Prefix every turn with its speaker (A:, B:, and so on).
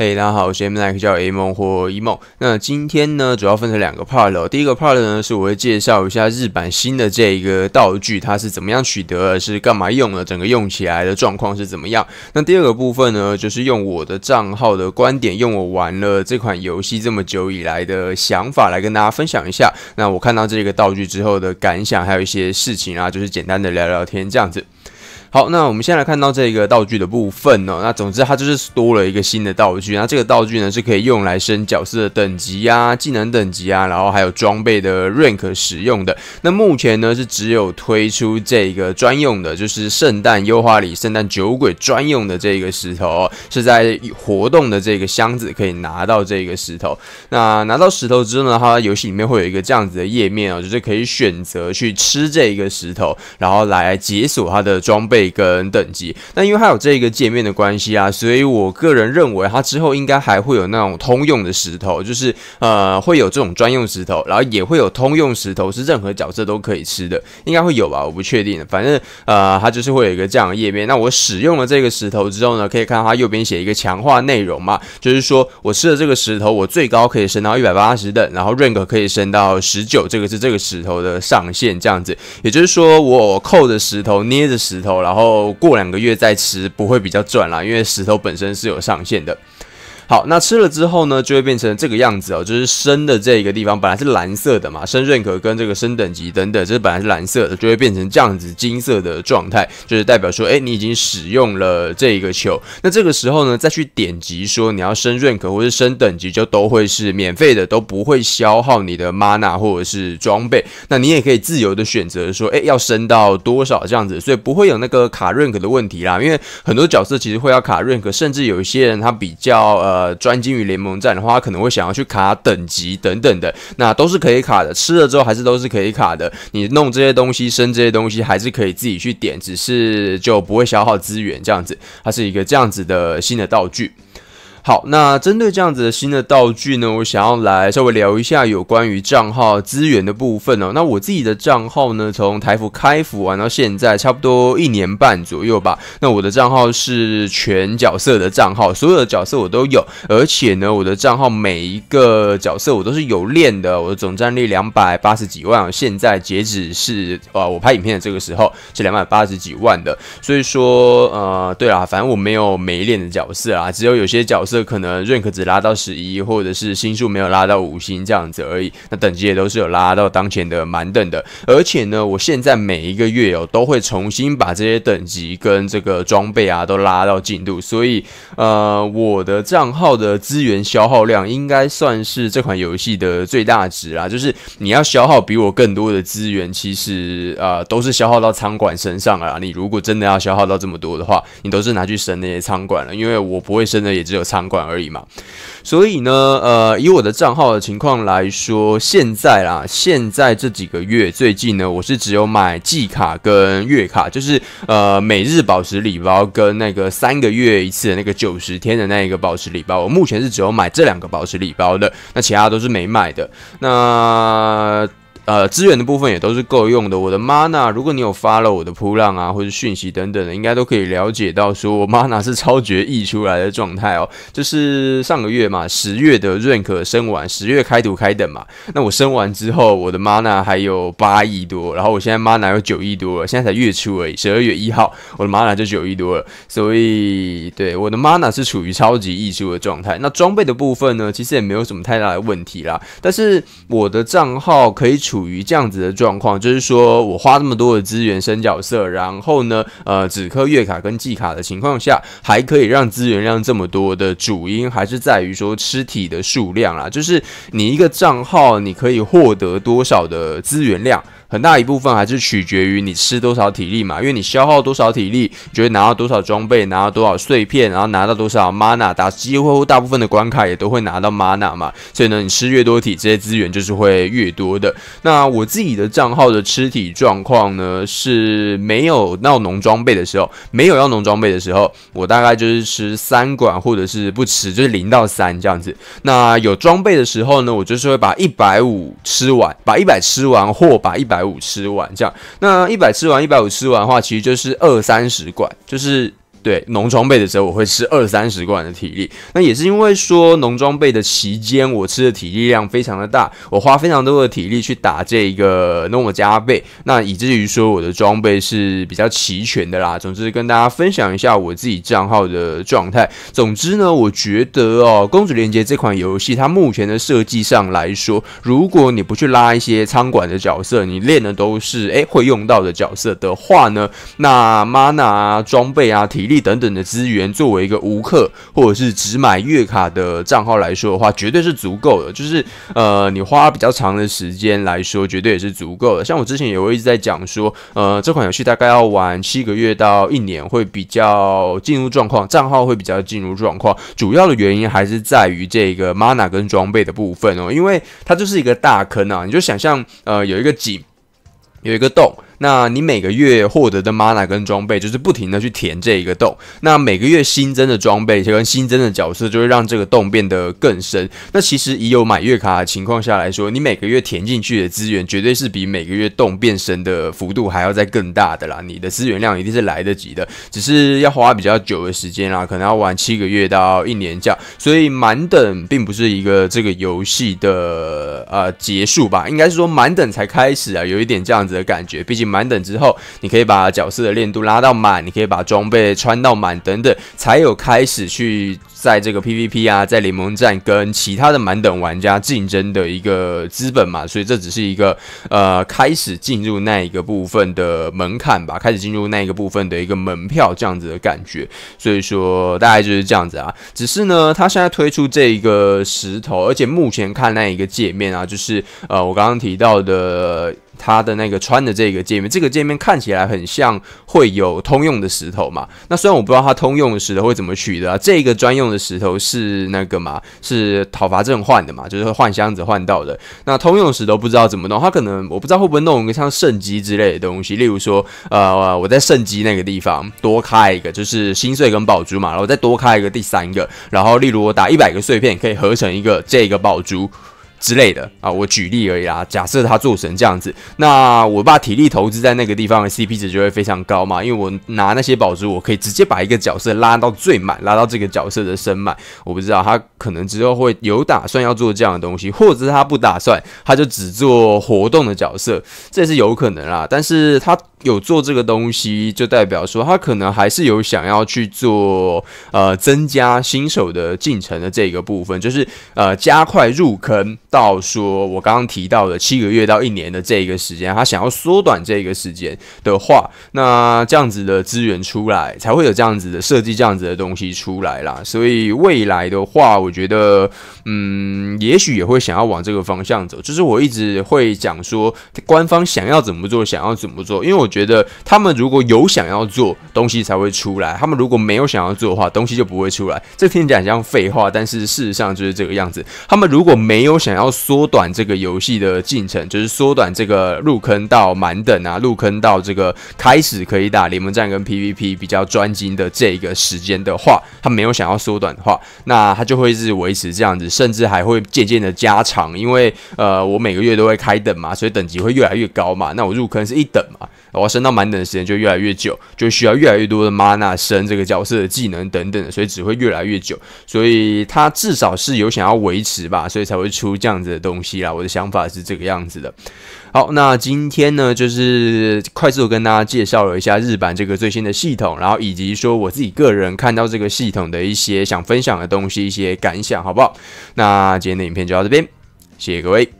A: 嘿，大家好，我是 M Like，叫 A 梦或 E 梦。那今天呢，主要分成两个 part 哦。第一个 part 呢，是我会介绍一下日版新的这一个道具，它是怎么样取得，是干嘛用的，整个用起来的状况是怎么样。那第二个部分呢，就是用我的账号的观点，用我玩了这款游戏这么久以来的想法来跟大家分享一下。那我看到这个道具之后的感想，还有一些事情啊，就是简单的聊聊天这样子。好，那我们先来看到这个道具的部分哦。那总之它就是多了一个新的道具。那这个道具呢是可以用来升角色的等级啊、技能等级啊，然后还有装备的 rank 使用的。那目前呢是只有推出这个专用的，就是圣诞优化里圣诞酒鬼专用的这个石头哦，是在活动的这个箱子可以拿到这个石头。那拿到石头之后呢，它游戏里面会有一个这样子的页面哦，就是可以选择去吃这个石头，然后来解锁它的装备。跟等级，那因为它有这一个界面的关系啊，所以我个人认为它之后应该还会有那种通用的石头，就是呃会有这种专用石头，然后也会有通用石头，是任何角色都可以吃的，应该会有吧？我不确定，反正呃它就是会有一个这样的页面。那我使用了这个石头之后呢，可以看到它右边写一个强化内容嘛，就是说我吃了这个石头，我最高可以升到一百八十等，然后 rank 可以升到十九，这个是这个石头的上限，这样子，也就是说我扣着石头，捏着石头了。然后过两个月再吃不会比较赚啦，因为石头本身是有上限的。好，那吃了之后呢，就会变成这个样子哦，就是升的这个地方本来是蓝色的嘛，升认可跟这个升等级等等，这本来是蓝色的，就会变成这样子金色的状态，就是代表说，哎，你已经使用了这一个球。那这个时候呢，再去点击说你要升认可或是升等级，就都会是免费的，都不会消耗你的 mana 或者是装备。那你也可以自由的选择说，哎，要升到多少这样子，所以不会有那个卡认可的问题啦。因为很多角色其实会要卡认可，甚至有一些人他比较呃。呃，专精于联盟战的话，可能会想要去卡等级等等的，那都是可以卡的。吃了之后还是都是可以卡的。你弄这些东西、升这些东西，还是可以自己去点，只是就不会消耗资源这样子。它是一个这样子的新的道具。好，那针对这样子的新的道具呢，我想要来稍微聊一下有关于账号资源的部分哦。那我自己的账号呢，从台服开服玩到现在，差不多一年半左右吧。那我的账号是全角色的账号，所有的角色我都有，而且呢，我的账号每一个角色我都是有练的。我的总战力两百八十几万，现在截止是呃，我拍影片的这个时候是两百八十几万的。所以说，呃，对啦，反正我没有没练的角色啊，只有有些角色。可能认可只拉到十一，或者是星数没有拉到五星这样子而已。那等级也都是有拉到当前的满等的。而且呢，我现在每一个月哦，都会重新把这些等级跟这个装备啊都拉到进度。所以，呃，我的账号的资源消耗量应该算是这款游戏的最大值啦。就是你要消耗比我更多的资源，其实啊，都是消耗到仓管身上了。你如果真的要消耗到这么多的话，你都是拿去升那些仓管了。因为我不会升的，也只有仓。场馆而已嘛，所以呢，呃，以我的账号的情况来说，现在啦，现在这几个月最近呢，我是只有买季卡跟月卡，就是呃每日保持礼包跟那个三个月一次的那个九十天的那一个保持礼包，我目前是只有买这两个保持礼包的，那其他都是没买的。那呃，资源的部分也都是够用的。我的 mana，如果你有发了我的扑浪啊，或者讯息等等的，应该都可以了解到，说我 mana 是超绝溢出来的状态哦。就是上个月嘛，十月的 rank 升完，十月开图开等嘛。那我升完之后，我的 mana 还有八亿多，然后我现在 mana 有九亿多了，现在才月初而已，十二月一号，我的 mana 就九亿多了。所以，对我的 mana 是处于超级溢出的状态。那装备的部分呢，其实也没有什么太大的问题啦。但是我的账号可以处。处于这样子的状况，就是说我花那么多的资源升角色，然后呢，呃，只刻月卡跟季卡的情况下，还可以让资源量这么多的主因，还是在于说吃体的数量啊，就是你一个账号你可以获得多少的资源量。很大一部分还是取决于你吃多少体力嘛，因为你消耗多少体力，就会拿到多少装备，拿到多少碎片，然后拿到多少 mana，打几乎大部分的关卡也都会拿到 mana 嘛，所以呢，你吃越多体，这些资源就是会越多的。那我自己的账号的吃体状况呢，是没有要农装备的时候，没有要农装备的时候，我大概就是吃三管或者是不吃，就是零到三这样子。那有装备的时候呢，我就是会把一百五吃完，把一百吃完或把一百。百五吃完这样，那一百吃完一百五吃完的话，其实就是二三十罐，就是对农装备的时候，我会吃二三十罐的体力。那也是因为说农装备的期间，我吃的体力量非常的大，我花非常多的体力去打这一个诺姆加倍，那以至于说我的装备是比较齐全的啦。总之跟大家分享一下我自己账号的状态。总之呢，我觉得哦，《公主连接》这款游戏，它目前的设计上来说，如果你不去拉一些仓管的角色，你练的都是诶会用到的角色的话呢，那 mana 啊装备啊体力。等等的资源，作为一个无氪或者是只买月卡的账号来说的话，绝对是足够的。就是呃，你花比较长的时间来说，绝对也是足够的。像我之前也会一直在讲说，呃，这款游戏大概要玩七个月到一年会比较进入状况，账号会比较进入状况。主要的原因还是在于这个 mana 跟装备的部分哦，因为它就是一个大坑啊。你就想象呃，有一个井，有一个洞。那你每个月获得的 mana 跟装备，就是不停的去填这一个洞。那每个月新增的装备跟新增的角色，就会让这个洞变得更深。那其实已有买月卡的情况下来说，你每个月填进去的资源，绝对是比每个月洞变深的幅度还要再更大的啦。你的资源量一定是来得及的，只是要花比较久的时间啦，可能要玩七个月到一年这样。所以满等并不是一个这个游戏的呃结束吧，应该是说满等才开始啊，有一点这样子的感觉。毕竟。满等之后，你可以把角色的练度拉到满，你可以把装备穿到满等等，才有开始去在这个 PVP 啊，在联盟战跟其他的满等玩家竞争的一个资本嘛。所以这只是一个呃开始进入那一个部分的门槛吧，开始进入那一个部分的一个门票这样子的感觉。所以说大概就是这样子啊。只是呢，他现在推出这一个石头，而且目前看那一个界面啊，就是呃我刚刚提到的。它的那个穿的这个界面，这个界面看起来很像会有通用的石头嘛？那虽然我不知道它通用的石头会怎么取的，这个专用的石头是那个嘛？是讨伐阵换的嘛？就是换箱子换到的。那通用石头不知道怎么弄，它可能我不知道会不会弄一个像圣机之类的东西，例如说，呃，我在圣机那个地方多开一个，就是心碎跟宝珠嘛，然后再多开一个第三个，然后例如我打一百个碎片可以合成一个这个宝珠。之类的啊，我举例而已啦。假设他做成这样子，那我把体力投资在那个地方的 CP 值就会非常高嘛。因为我拿那些宝珠，我可以直接把一个角色拉到最满，拉到这个角色的升满。我不知道他可能之后会有打算要做这样的东西，或者是他不打算，他就只做活动的角色，这也是有可能啦。但是他。有做这个东西，就代表说他可能还是有想要去做呃增加新手的进程的这个部分，就是呃加快入坑到说我刚刚提到的七个月到一年的这个时间，他想要缩短这个时间的话，那这样子的资源出来才会有这样子的设计这样子的东西出来啦。所以未来的话，我觉得嗯，也许也会想要往这个方向走。就是我一直会讲说，官方想要怎么做，想要怎么做，因为我。觉得他们如果有想要做东西才会出来，他们如果没有想要做的话，东西就不会出来。这听起来很像废话，但是事实上就是这个样子。他们如果没有想要缩短这个游戏的进程，就是缩短这个入坑到满等啊，入坑到这个开始可以打联盟战跟 PVP 比较专精的这个时间的话，他没有想要缩短的话，那他就会是维持这样子，甚至还会渐渐的加长，因为呃，我每个月都会开等嘛，所以等级会越来越高嘛。那我入坑是一等嘛。我要升到满等的时间就越来越久，就需要越来越多的 mana 升这个角色的技能等等的，所以只会越来越久。所以他至少是有想要维持吧，所以才会出这样子的东西啦。我的想法是这个样子的。好，那今天呢，就是快速跟大家介绍了一下日版这个最新的系统，然后以及说我自己个人看到这个系统的一些想分享的东西、一些感想，好不好？那今天的影片就到这边，谢谢各位。